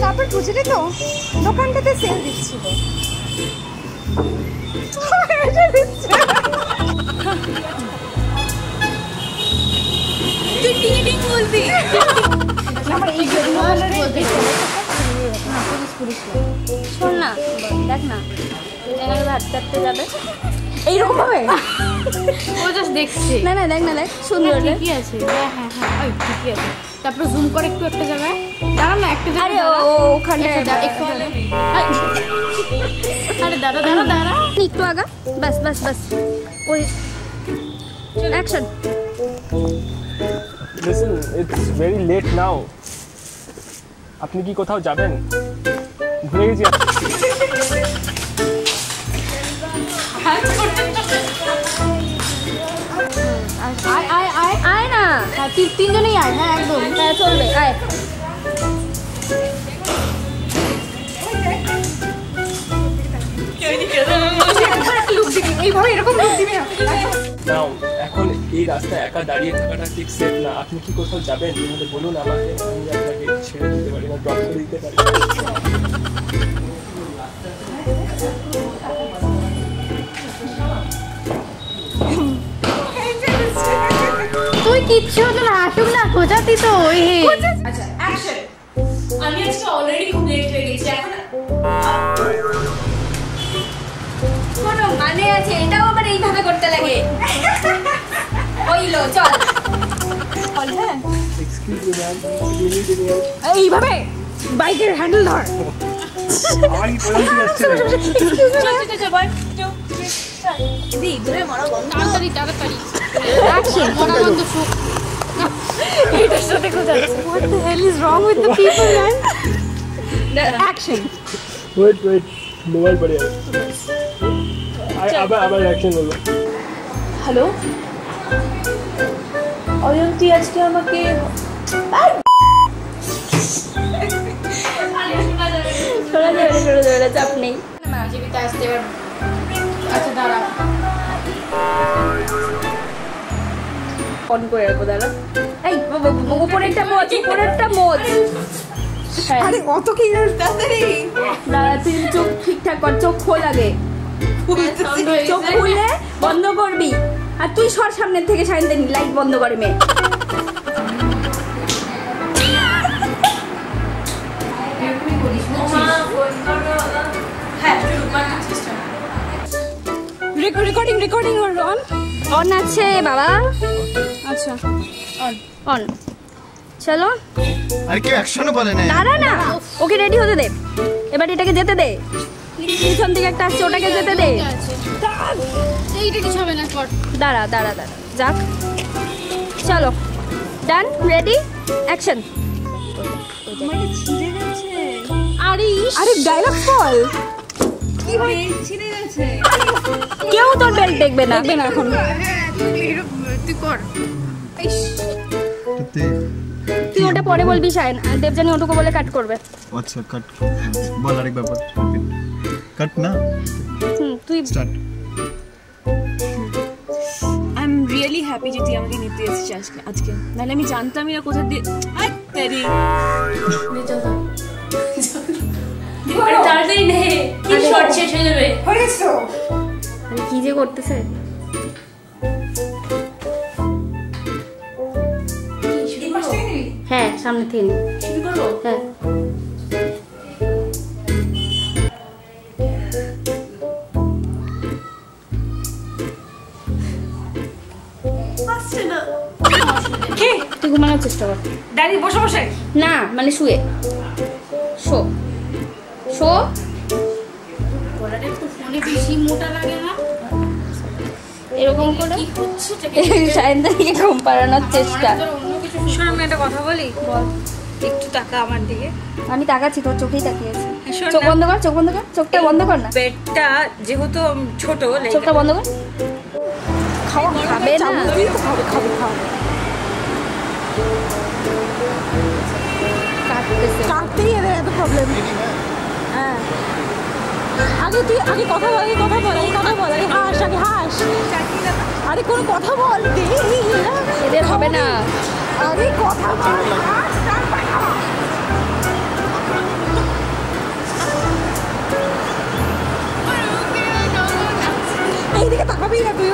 তারপর বুঝলি তো? দোকানটাতে সেল দিচ্ছিল। শোন না দেখ না ভাত যাবে। এইরকম ও জাস্ট দেখছে। না না দেখ না দেখ সুন্দর হ্যাঁ। ঠিকই আছে। হ্যাঁ হ্যাঁ হ্যাঁ ঠিকই আছে। তারপর জুম করে একটু একটা জায়গায়। দাঁড়া না একটা আরে জায়গায় ও দাঁড়া। ও, ওখানে একটু দাঁড়া, একটু দাঁড়া। আই, আরে দাঁড়া দাঁড়া। দাঁড়া একটু আগা। বাস বাস বাস। ওই action listen it's very late now আপনি কি কোথাও যাবেন? ভুলে গেছি। তিনজনেই আয় হ্যাঁ একদম। হ্যাঁ চলবে আয়। এইভাবে এরকম লুক দিবি না। নাও এখন এই রাস্তায় একা দাঁড়িয়ে থাকাটা ঠিক সেফ না। আপনি কি কোথাও যাবেন? তাহলে বলুন আমাকে। আমি আপনাকে ছেড়ে দিতে পারি না ড্রপ করে দিতে পারি কিচ্ছু হতো না আসুক না খোঁজাতি তো ওই আচ্ছা অ্যাকশন আমি আজকে অলরেডি খুব লেট হয়ে গেছি এখন কোনো মানে আছে এটাও আবার এইভাবে করতে লাগে ওইলো চল হ্যাঁ এইভাবে বাইকের হ্যান্ডেল ধর তাড়াতাড়ি তাড়াতাড়ি। অ্যাকশন মরা বন্ধ শুক এটার সাথে খোঁজাচ্ছে what the hell is wrong with the people man action wait wait mobile পড়ে যাবে আবার আবার অ্যাকশন হলো হ্যালো অয়ন তুই আজকে আমাকে যাবে যাবে। চাপ নেই। জীবিতা আসতে এবার আচ্ছা দাঁড়া। অন করে রাখব দাঁড়া। এই ব- ব- ব- উপরেরটা মোচ উপরেরটা মোচ হ্যাঁ। আরে অত কি তাড়াতাড়ি? দাঁড়া তুই চোখ ঠিকঠাক কর চোখ খোল আগে। চোখ খুললে বন্ধ করবি। আর তুই সর সামনের থেকে সাইন দেনি লাইট বন্ধ করে মেয়ে রেকর্ডিং রেকর্ডিং অন অন আছে বাবা। আচ্ছা অন অন চলো। আর কেউ একশনও বলে না দাঁড়া না। ওকে রেডি হতে দে। এবার এটাকে যেতে দে। পিছন থেকে একটা আসছে ওটাকে যেতে দে। এইটা কিছু হবে না কর। দাঁড়া দাঁড়া দাঁড়া। যাক। চলো। ডান রেডি অ্যাকশন আরে আরে ডায়লগ বল। কেউ তোর বেল্ট দেখবে না। দেখবে না এখন। তুই কর তুই ওটা পরে বলবি শায়ন আর দেবজানি ওটুকু বলে কাট করবে। আচ্ছা কাট বল আরেক ব্যাপার। কাট না? হুম তুই start I am really happy যে তুই আমাকে নিতে এসেছিস আজকে আজকে। নাহলে আমি জানতামই না কোথা দিয়ে আই তেরি আরে তাড়াতাড়ি নে। কি শর্ট শেষ হয়ে যাবে। হয়েছে কি যে করতেছে হ্যাঁ সামনে থেকে হ্যাঁ। তুই ঘুমানোর চেষ্টা কর। দাঁড়িয়ে বসে বসে। না মানে শুয়ে। শো। শো। গলাটা একটু ফোনে বেশি মোটা লাগে না? এরকম করে? কি হচ্ছে সায়নদাকে ঘুম পাড়ানোর চেষ্টা। শোন আমি একটা কথা বলি? বল। একটু টাকা আমার দিকে। আমি তাকাচ্ছি তোর চোখেই তাকিয়েছি। শোন চোখ। বন্ধ কর চোখ বন্ধ কর চোখটা বন্ধ কর না। পেটটা যেহেতু ছোট চোখটা বন্ধ কর। খাওয়া খাবে না। খাবে খাবে খাবে। কাটতেই এদের এত প্রবলেম হ্যাঁ। আগে তুই আগে কথা বল আগে কথা বল আগে কথা বল আগে হাস আগে হাস। আরে কোনো কথা বল এদের হবে না। আরে কথা বল এইদিকে তাকাবি না তুই